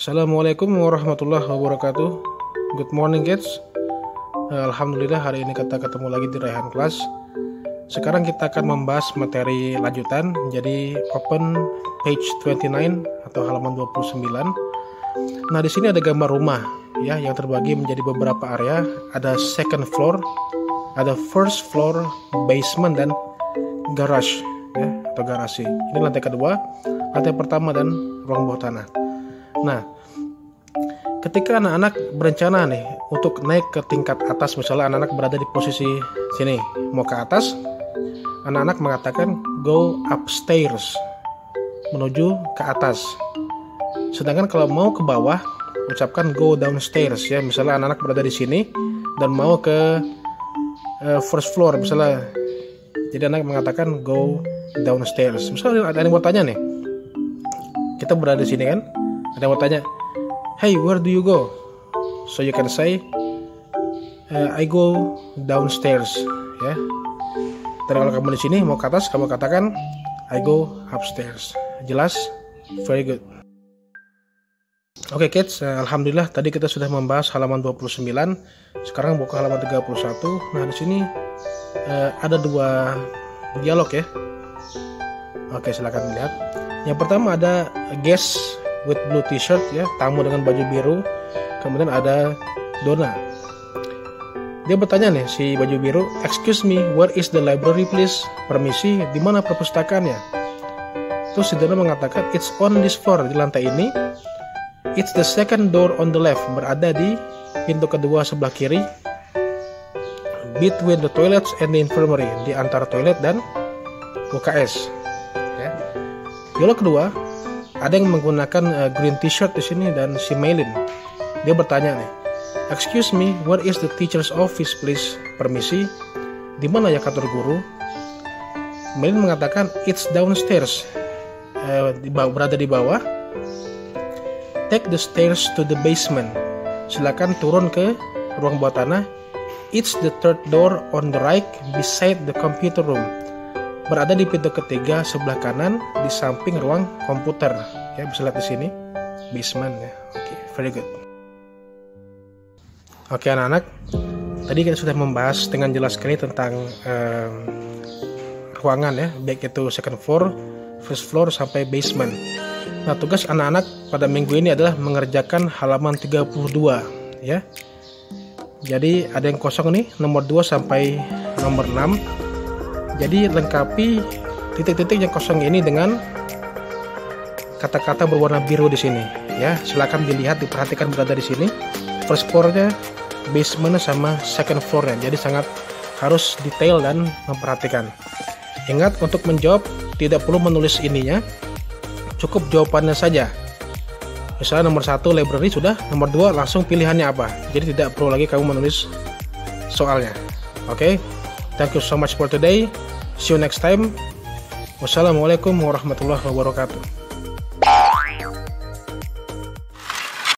Assalamualaikum warahmatullahi wabarakatuh. Good morning kids. Alhamdulillah hari ini kita ketemu lagi di Rehan Kelas. Sekarang kita akan membahas materi lanjutan. Jadi open page 29 atau halaman 29. Nah, di sini ada gambar rumah ya yang terbagi menjadi beberapa area. Ada second floor, ada first floor, basement dan garage ya atau garasi. Ini lantai kedua, lantai pertama dan ruang bawah tanah. Nah, ketika anak-anak berencana nih untuk naik ke tingkat atas, misalnya anak-anak berada di posisi sini, mau ke atas, anak-anak mengatakan go upstairs, menuju ke atas. Sedangkan kalau mau ke bawah, ucapkan go downstairs ya. Misalnya anak-anak berada di sini dan mau ke uh, first floor, misalnya. Jadi anak mengatakan go downstairs. Misalnya ada yang mau tanya nih, kita berada di sini kan, ada yang mau tanya hey where do you go? So you can say uh, I go downstairs. Ya. Dan kalau kamu di sini mau ke atas kamu katakan I go upstairs. Jelas? Very good. Oke okay, kids, uh, Alhamdulillah tadi kita sudah membahas halaman 29 Sekarang buka halaman 31 Nah di sini uh, ada dua dialog ya. Oke silakan lihat Yang pertama ada guest with blue t-shirt ya, tamu dengan baju biru. Kemudian ada Dona. Dia bertanya nih si baju biru, "Excuse me, where is the library please?" Permisi, di mana perpustakaannya? Terus si Dona mengatakan, "It's on this floor, di lantai ini." It's the second door on the left, berada di pintu kedua sebelah kiri. Between the toilets and the infirmary, di antara toilet dan UKS. Ya. Dialog kedua, ada yang menggunakan uh, green t-shirt di sini dan si Melin. Dia bertanya nih, Excuse me, where is the teacher's office please? Permisi, di mana ya kantor guru? Melin mengatakan, it's downstairs, uh, berada di bawah. Take the stairs to the basement. Silakan turun ke ruang bawah tanah. It's the third door on the right beside the computer room berada di pintu ketiga sebelah kanan di samping ruang komputer. Ya, bisa lihat di sini. Basement ya. Oke, okay, very good. Oke, okay, anak-anak. Tadi kita sudah membahas dengan jelas sekali tentang um, ruangan ya, baik itu second floor, first floor sampai basement. Nah, tugas anak-anak pada minggu ini adalah mengerjakan halaman 32 ya. Jadi ada yang kosong nih nomor 2 sampai nomor 6 jadi lengkapi titik-titik yang kosong ini dengan kata-kata berwarna biru di sini. Ya, silakan dilihat, diperhatikan berada di sini. First floor-nya, basement sama second floor-nya. Jadi sangat harus detail dan memperhatikan. Ingat untuk menjawab tidak perlu menulis ininya, cukup jawabannya saja. Misalnya nomor satu library sudah, nomor dua langsung pilihannya apa. Jadi tidak perlu lagi kamu menulis soalnya. Oke, okay? Thank you so much for today. See you next time. Wassalamualaikum warahmatullahi wabarakatuh.